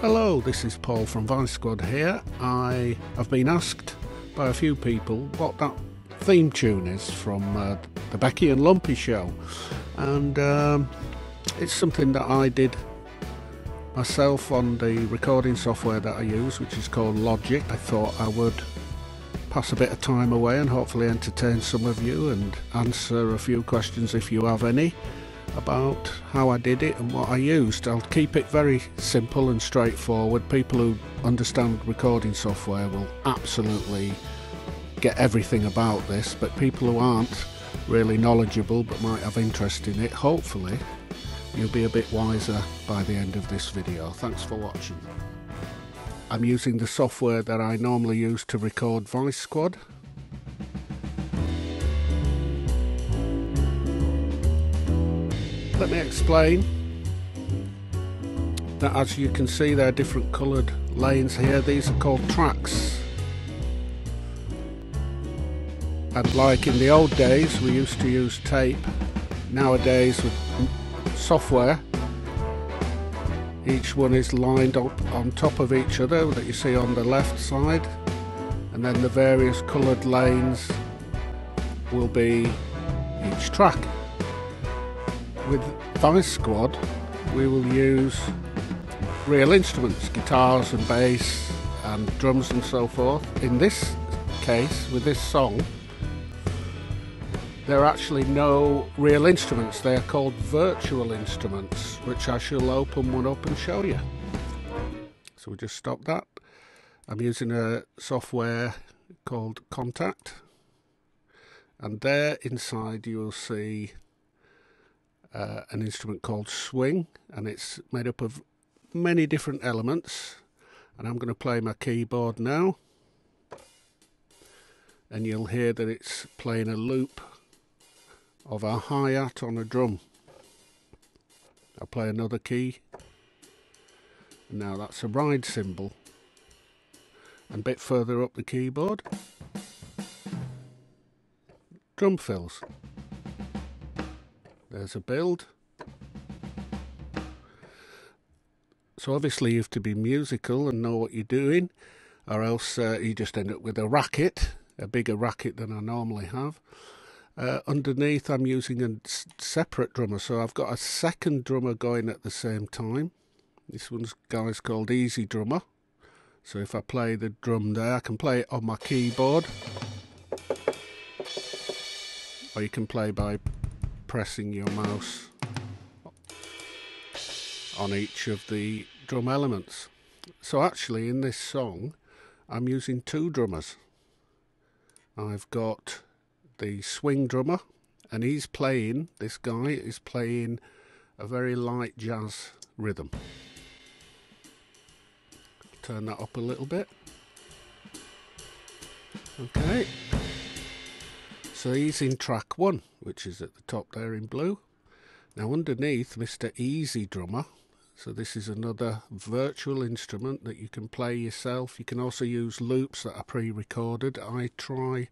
Hello, this is Paul from Vice Squad here. I have been asked by a few people what that theme tune is from uh, the Beki and Lumpy show, and um, it's something that I did myself on the recording software that I use, which is called Logic. I thought I would pass a bit of time away and hopefully entertain some of you and answer a few questions if you have any about how I did it and what I used. I'll keep it very simple and straightforward. People who understand recording software will absolutely get everything about this, but people who aren't really knowledgeable but might have interest in it, hopefully you'll be a bit wiser by the end of this video. Thanks for watching. I'm using the software that I normally use to record Vice Squad let me explain that as you can see there are different coloured lanes here. These are called tracks. And like in the old days we used to use tape. Nowadays with software each one is lined up on top of each other that you see on the left side. And then the various coloured lanes will be each track with Vice Squad we will use real instruments, guitars and bass and drums and so forth. In this case, with this song, there are actually no real instruments. They are called virtual instruments, which I shall open one up and show you. So we just stop that. I'm using a software called Kontakt. And there inside you will see uh, an instrument called swing, and it's made up of many different elements. And I'm going to play my keyboard now, and you'll hear that it's playing a loop of a hi hat on a drum. I'll play another key. Now that's a ride cymbal. And a bit further up the keyboard, drum fills. There's a build. So obviously you have to be musical and know what you're doing, or else uh, you just end up with a racket, a bigger racket than I normally have. Uh, underneath I'm using a separate drummer, so I've got a second drummer going at the same time. This one's guy's called EZdrummer. So if I play the drum there, I can play it on my keyboard. Or you can play by pressing your mouse on each of the drum elements. So actually in this song I'm using two drummers. I've got the swing drummer and he's playing, this guy is playing a very light jazz rhythm. Turn that up a little bit. Okay. So he's in track one, which is at the top there in blue. Now underneath Mr. EZdrummer, so this is another virtual instrument that you can play yourself. You can also use loops that are pre-recorded. I try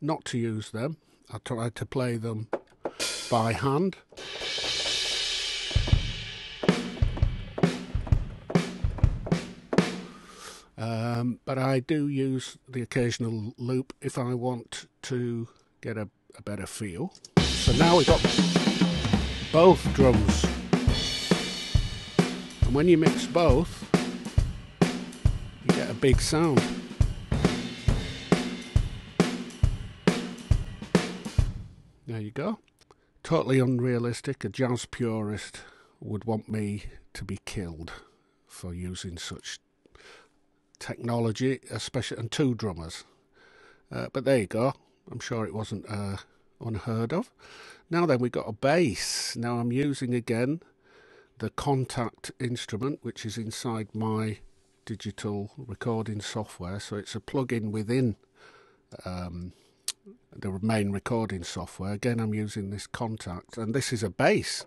not to use them. I try to play them by hand. Um, but I do use the occasional loop if I want to get a, a better feel. So now we've got both drums. And when you mix both, you get a big sound. There you go. Totally unrealistic. A jazz purist would want me to be killed for using such technology, especially and two drummers. Uh, but there you go. I'm sure it wasn't uh, unheard of. Now then, we've got a bass. Now I'm using again the Kontakt instrument, which is inside my digital recording software. So it's a plug-in within um, the main recording software. Again, I'm using this Kontakt, and this is a bass.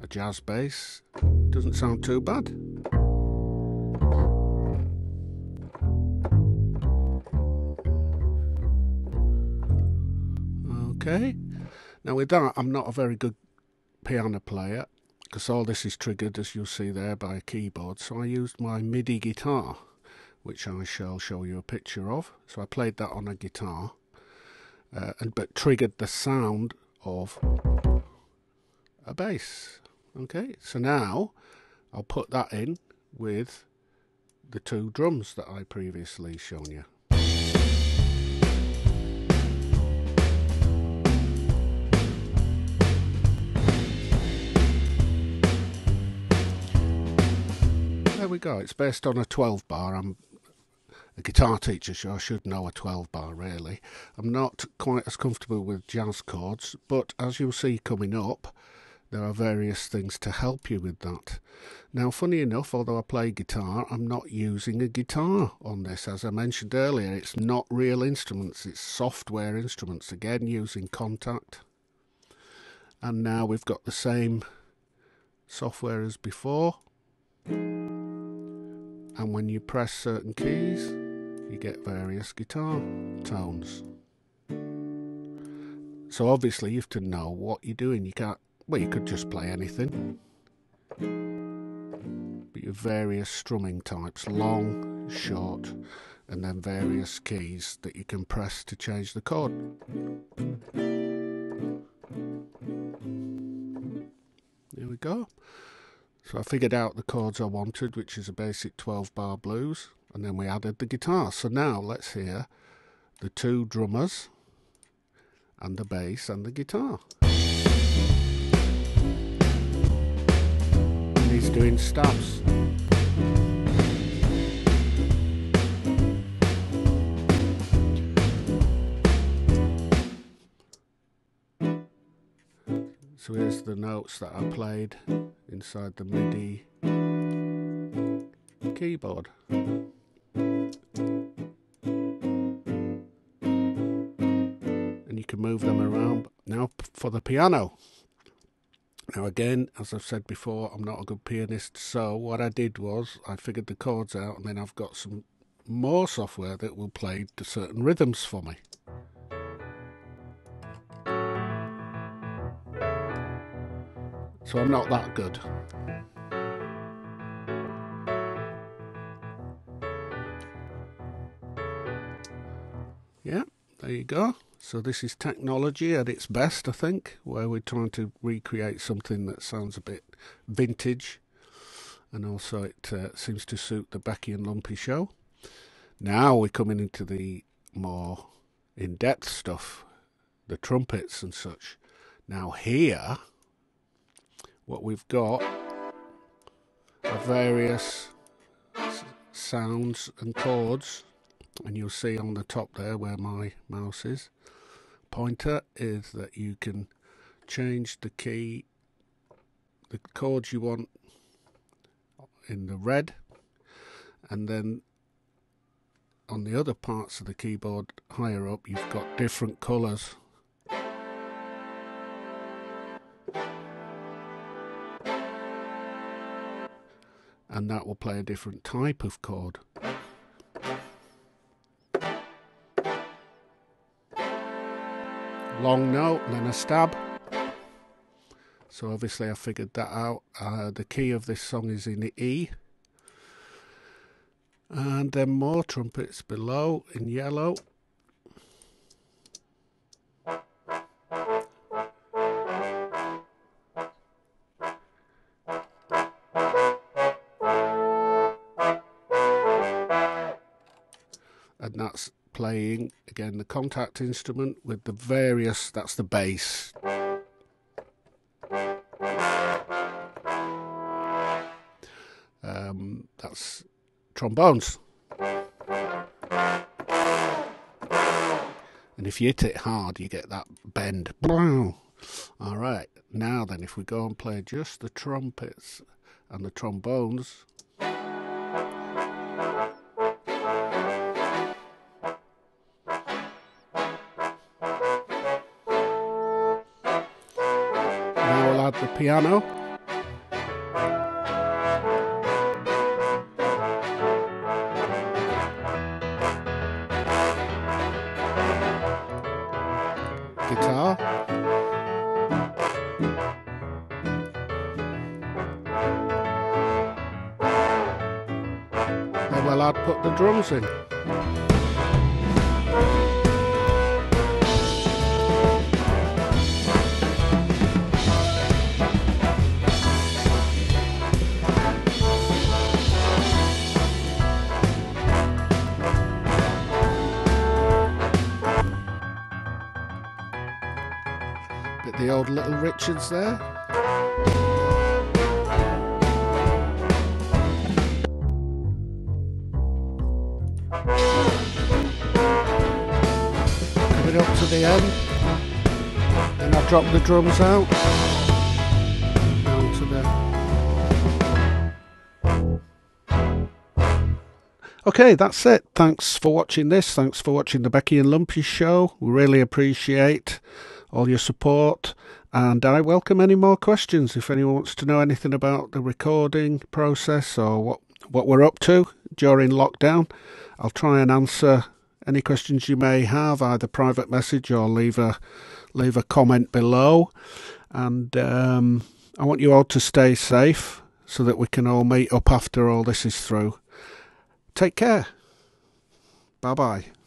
A jazz bass. Doesn't sound too bad. Okay. Now with that, I'm not a very good piano player. because all this is triggered as you'll see there by a keyboard so I used my MIDI guitar which I shall show you a picture of so I played that on a guitar uh, and but triggered the sound of a bass okay so now I'll put that in with the two drums that I previously shown you there we go. It's based on a 12 bar. I'm a guitar teacher, so I should know a 12 bar really. I'm not quite as comfortable with jazz chords, but as you'll see coming up, there are various things to help you with that. Now, funny enough, although I play guitar, I'm not using a guitar on this. As I mentioned earlier, it's not real instruments, it's software instruments, again using Kontakt. And now we've got the same software as before and when you press certain keys you get various guitar tones. So obviously you have to know what you're doing. You can't well you could just play anything. But you have various strumming types long short and then various keys that you can press to change the chord. There we go so I figured out the chords I wanted, which is a basic 12 bar blues, and then we added the guitar. So now let's hear the two drummers and the bass and the guitar. And he's doing stabs. So here's the notes that I played inside the MIDI keyboard. And you can move them around. Now for the piano. Now again, as I've said before, I'm not a good pianist, so what I did was I figured the chords out and then I've got some more software that will play to certain rhythms for me. So I'm not that good. Yeah, there you go. So this is technology at its best, I think, where we're trying to recreate something that sounds a bit vintage, and also it uh, seems to suit the Beki and Lumpy show. Now we're coming into the more in-depth stuff, the trumpets and such. Now here what we've got are various sounds and chords. And you'll see on the top there where my mouse is. Pointer is that you can change the key the chords you want in the red. And then on the other parts of the keyboard higher up you've got different colours and that will play a different type of chord. Long note, then a stab. So obviously I figured that out. Uh, the key of this song is in the E. And then more trumpets below in yellow. Playing again the Kontakt instrument with the various that's the bass. Um, that's trombones. And if you hit it hard you get that bend. All right now then if we go and play just the trumpets and the trombones the piano. Guitar. And well, I'd put the drums in. The old Little Richards there. Come it up to the end. Then I drop the drums out. Down to Okay, that's it. Thanks for watching this. Thanks for watching the Beki and Lumpy show. We really appreciate all your support. And I welcome any more questions if anyone wants to know anything about the recording process or what, what we're up to during lockdown. I'll try and answer any questions you may have, either private message or leave a leave a comment below. And um, I want you all to stay safe so that we can all meet up after all this is through. Take care. Bye bye.